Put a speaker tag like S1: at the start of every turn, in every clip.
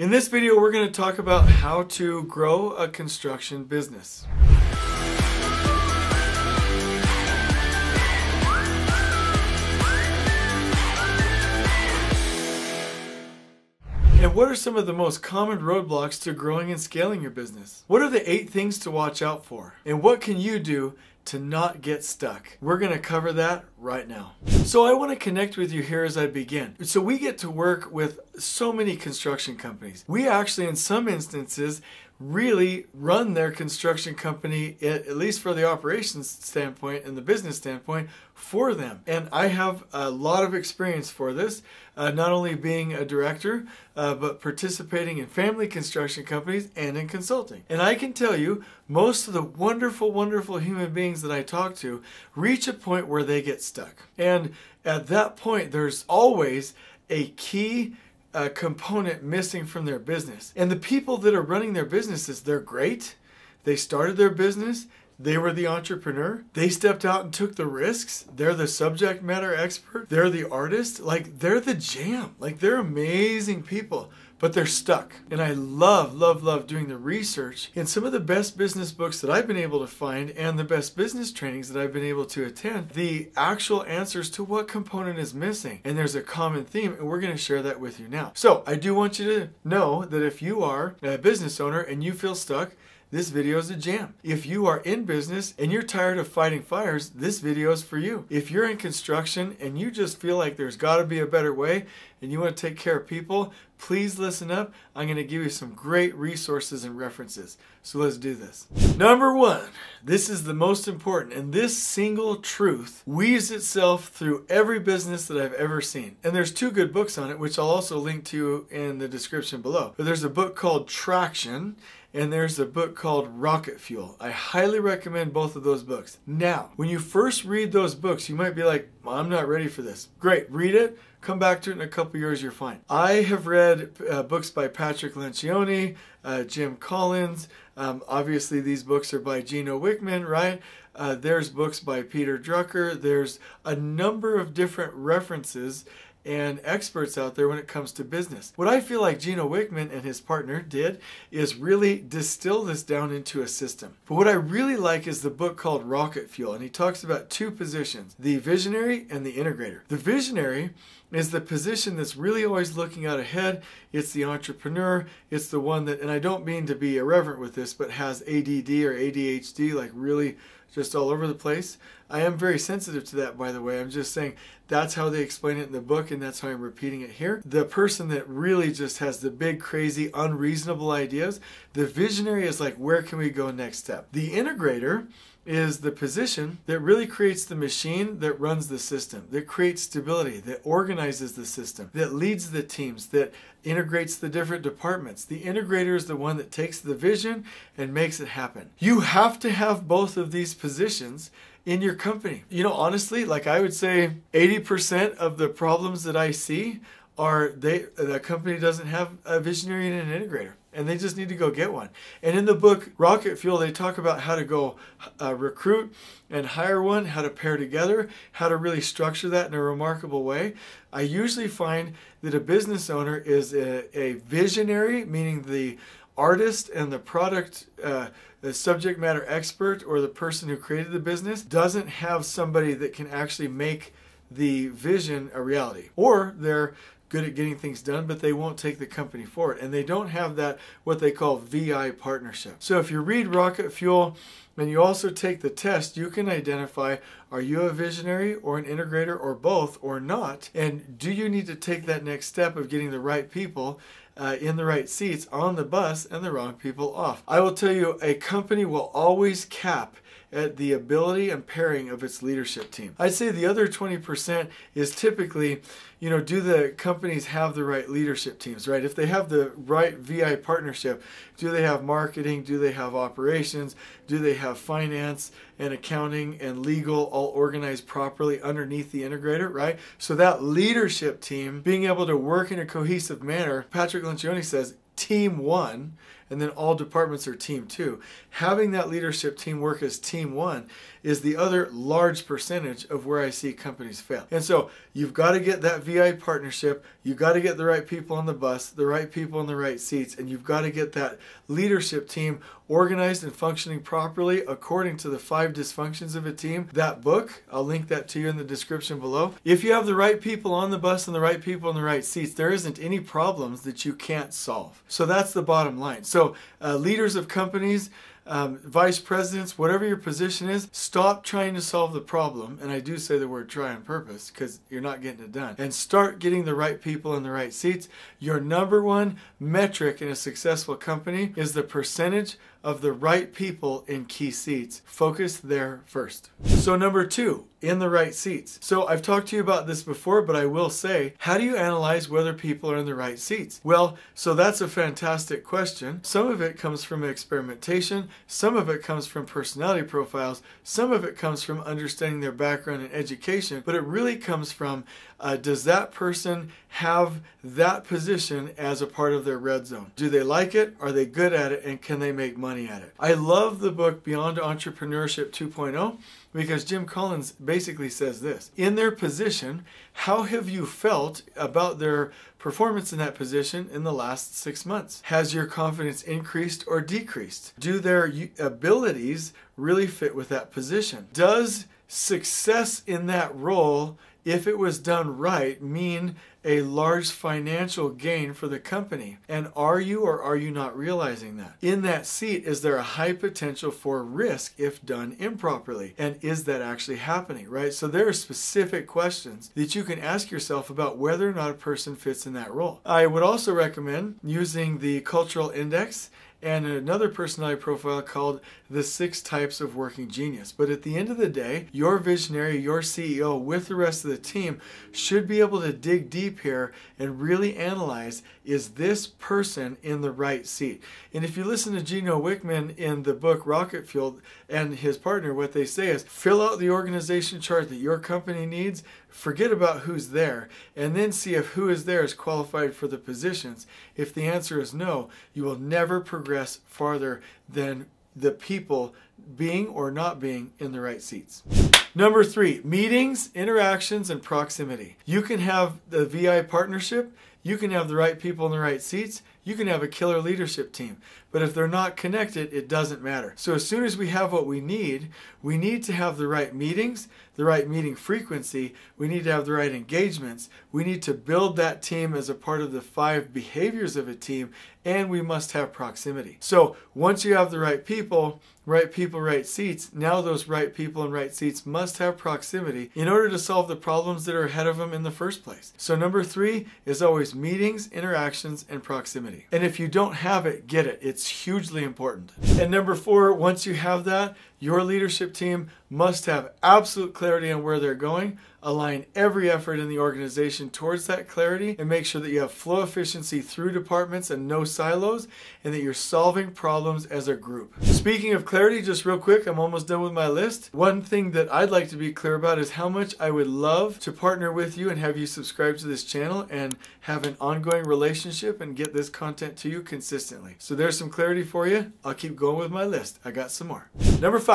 S1: In this video, we're going to talk about how to grow a construction business. And what are some of the most common roadblocks to growing and scaling your business? What are the eight things to watch out for? And what can you do to not get stuck? We're going to cover that right now. So I want to connect with you here as I begin. So we get to work with so many construction companies. We actually, in some instances, really run their construction company, at least for the operations standpoint and the business standpoint, for them. And I have a lot of experience for this, uh, not only being a director, uh, but participating in family construction companies and in consulting. And I can tell you, most of the wonderful, wonderful human beings that I talk to reach a point where they get stuck. And at that point, there's always a key a component missing from their business. And the people that are running their businesses, they're great. They started their business. They were the entrepreneur. They stepped out and took the risks. They're the subject matter expert. They're the artist. Like, they're the jam. Like, they're amazing people but they're stuck. And I love, love, love doing the research And some of the best business books that I've been able to find and the best business trainings that I've been able to attend, the actual answers to what component is missing. And there's a common theme, and we're going to share that with you now. So I do want you to know that if you are a business owner and you feel stuck, this video is a jam. If you are in business and you're tired of fighting fires, this video is for you. If you're in construction and you just feel like there's got to be a better way and you want to take care of people, please listen up. I'm going to give you some great resources and references. So let's do this. Number one, this is the most important, and this single truth weaves itself through every business that I've ever seen. And there's two good books on it, which I'll also link to in the description below. But there's a book called Traction and there's a book called Rocket Fuel. I highly recommend both of those books. Now, when you first read those books, you might be like, I'm not ready for this. Great, read it. Come back to it in a couple years, you're fine. I have read uh, books by Patrick Lencioni, uh, Jim Collins. Um, obviously, these books are by Gino Wickman, right? Uh, there's books by Peter Drucker. There's a number of different references and experts out there when it comes to business. What I feel like Gino Wickman and his partner did is really distill this down into a system. But what I really like is the book called Rocket Fuel, and he talks about two positions the visionary and the integrator. The visionary is the position that's really always looking out ahead. It's the entrepreneur. It's the one that, and I don't mean to be irreverent with this, but has ADD or ADHD, like really just all over the place. I am very sensitive to that, by the way. I'm just saying that's how they explain it in the book, and that's how I'm repeating it here. The person that really just has the big, crazy, unreasonable ideas, the visionary is like, where can we go next step? The integrator is the position that really creates the machine that runs the system, that creates stability, that organizes the system, that leads the teams, that integrates the different departments. The integrator is the one that takes the vision and makes it happen. You have to have both of these positions in your company. You know, honestly, like I would say 80% of the problems that I see are they the company doesn't have a visionary and an integrator and they just need to go get one. And in the book Rocket Fuel, they talk about how to go uh, recruit and hire one, how to pair together, how to really structure that in a remarkable way. I usually find that a business owner is a, a visionary, meaning the artist and the product, uh, the subject matter expert or the person who created the business doesn't have somebody that can actually make the vision a reality. Or they're good at getting things done, but they won't take the company forward. And they don't have that, what they call VI partnership. So if you read Rocket Fuel and you also take the test, you can identify are you a visionary or an integrator or both or not? And do you need to take that next step of getting the right people? Uh, in the right seats on the bus and the wrong people off. I will tell you, a company will always cap at the ability and pairing of its leadership team. I'd say the other 20% is typically, you know, do the companies have the right leadership teams, right? If they have the right VI partnership, do they have marketing? Do they have operations? Do they have finance and accounting and legal all organized properly underneath the integrator, right? So that leadership team being able to work in a cohesive manner, Patrick Lencioni says, team one, and then all departments are team two. Having that leadership team work as team one is the other large percentage of where I see companies fail. And so you've got to get that VI partnership, you've got to get the right people on the bus, the right people in the right seats, and you've got to get that leadership team organized and functioning properly according to the five dysfunctions of a team. That book, I'll link that to you in the description below. If you have the right people on the bus and the right people in the right seats, there isn't any problems that you can't solve. So that's the bottom line. So, uh, leaders of companies, um, vice presidents, whatever your position is, stop trying to solve the problem. And I do say the word try on purpose because you're not getting it done. And start getting the right people in the right seats. Your number one metric in a successful company is the percentage of the right people in key seats. Focus there first. So, number two, in the right seats. So, I've talked to you about this before, but I will say, how do you analyze whether people are in the right seats? Well, so that's a fantastic question. Some of it comes from experimentation, some of it comes from personality profiles, some of it comes from understanding their background and education, but it really comes from uh, does that person have that position as a part of their red zone? Do they like it? Are they good at it? And can they make money at it? I love the book Beyond Entrepreneurship 2.0 because Jim Collins basically says this In their position, how have you felt about their performance in that position in the last six months? Has your confidence increased or decreased? Do their abilities really fit with that position? Does success in that role if it was done right, mean a large financial gain for the company. And are you or are you not realizing that? In that seat, is there a high potential for risk if done improperly? And is that actually happening, right? So there are specific questions that you can ask yourself about whether or not a person fits in that role. I would also recommend using the cultural index and another personality profile called the six types of working genius. But at the end of the day, your visionary, your CEO, with the rest of the team, should be able to dig deep here and really analyze is this person in the right seat? And if you listen to Gino Wickman in the book Rocket Fuel and his partner, what they say is fill out the organization chart that your company needs, forget about who's there, and then see if who is there is qualified for the positions. If the answer is no, you will never progress farther than the people being or not being in the right seats. Number three, meetings, interactions, and proximity. You can have the VI partnership you can have the right people in the right seats. You can have a killer leadership team. But if they're not connected, it doesn't matter. So as soon as we have what we need, we need to have the right meetings, the right meeting frequency. We need to have the right engagements. We need to build that team as a part of the five behaviors of a team. And we must have proximity. So once you have the right people, right people, right seats, now those right people and right seats must have proximity in order to solve the problems that are ahead of them in the first place. So number three is always meetings, interactions, and proximity. And if you don't have it, get it. It's hugely important. And number four, once you have that, your leadership team must have absolute clarity on where they're going, align every effort in the organization towards that clarity, and make sure that you have flow efficiency through departments and no silos, and that you're solving problems as a group. Speaking of clarity, just real quick, I'm almost done with my list. One thing that I'd like to be clear about is how much I would love to partner with you and have you subscribe to this channel and have an ongoing relationship and get this content to you consistently. So there's some clarity for you. I'll keep going with my list. I got some more. Number five,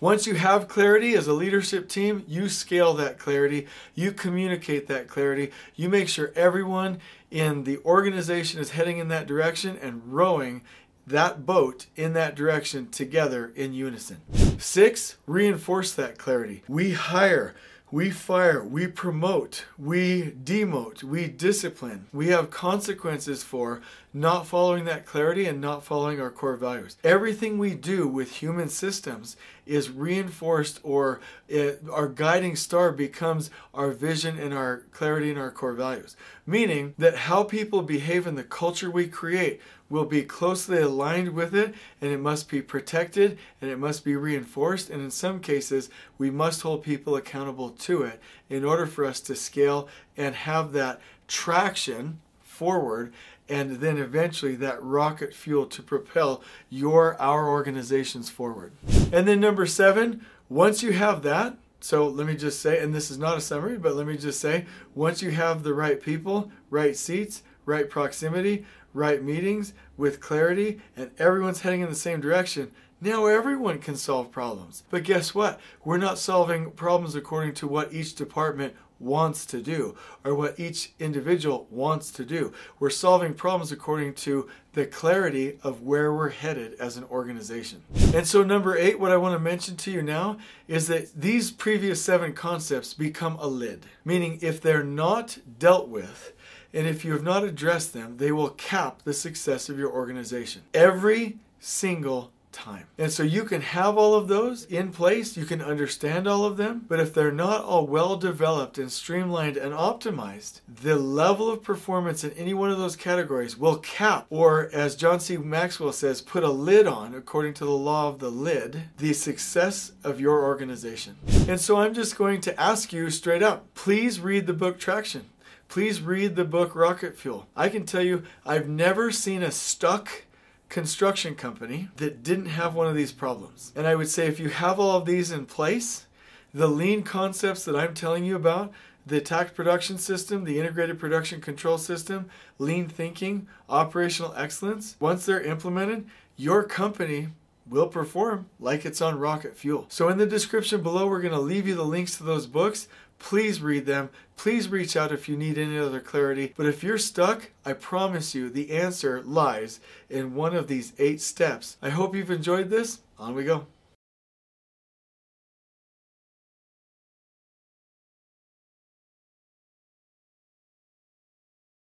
S1: once you have clarity as a leadership team, you scale that clarity, you communicate that clarity, you make sure everyone in the organization is heading in that direction and rowing that boat in that direction together in unison. Six, reinforce that clarity. We hire we fire, we promote, we demote, we discipline. We have consequences for not following that clarity and not following our core values. Everything we do with human systems is reinforced or it, our guiding star becomes our vision and our clarity and our core values. Meaning that how people behave in the culture we create will be closely aligned with it and it must be protected and it must be reinforced. And in some cases, we must hold people accountable to it in order for us to scale and have that traction forward and then eventually that rocket fuel to propel your our organizations forward. And then number 7, once you have that, so let me just say and this is not a summary, but let me just say once you have the right people, right seats, right proximity, right meetings with clarity, and everyone's heading in the same direction, now everyone can solve problems. But guess what? We're not solving problems according to what each department wants to do or what each individual wants to do. We're solving problems according to the clarity of where we're headed as an organization. And so, number eight, what I want to mention to you now is that these previous seven concepts become a lid, meaning if they're not dealt with, and if you have not addressed them, they will cap the success of your organization. Every single time. And so you can have all of those in place, you can understand all of them, but if they're not all well developed and streamlined and optimized, the level of performance in any one of those categories will cap, or as John C. Maxwell says, put a lid on, according to the law of the lid, the success of your organization. And so I'm just going to ask you straight up please read the book Traction please read the book Rocket Fuel. I can tell you, I've never seen a stuck construction company that didn't have one of these problems. And I would say if you have all of these in place, the lean concepts that I'm telling you about, the takt production system, the integrated production control system, lean thinking, operational excellence, once they're implemented, your company will perform like it's on rocket fuel. So in the description below, we're going to leave you the links to those books. Please read them. Please reach out if you need any other clarity. But if you're stuck, I promise you the answer lies in one of these eight steps. I hope you've enjoyed this. On we go.